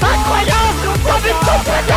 Accogliamo un